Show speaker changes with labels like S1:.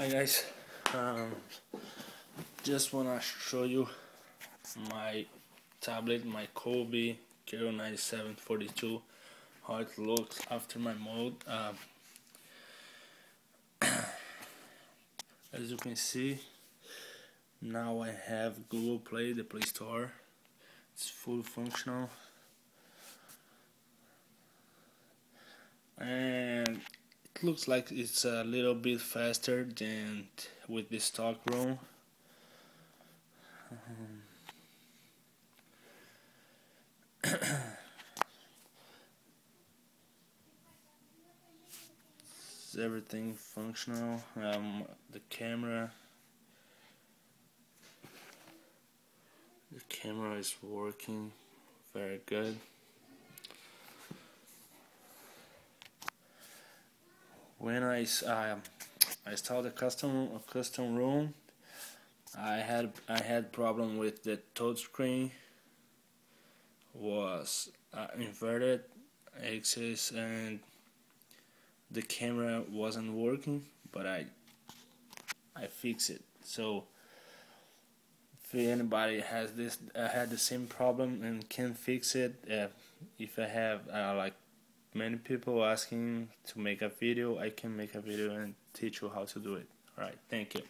S1: Hi guys, um, just wanna show you my tablet, my Coby Kyros 9742, how it looks after my mode. Um, as you can see, now I have Google Play, the Play Store. It's full functional. Looks like it's a little bit faster than with the stock ROM. everything functional. Um, the camera, the camera is working very good. When I uh, I installed a custom custom ROM, I had I had problem with the touchscreen was uh, inverted axis and the camera wasn't working, but I I fixed it. So if anybody has this uh, had the same problem and can fix it, uh, if I have uh, like many people asking to make a video, I can make a video and teach you how to do it. Alright, thank you.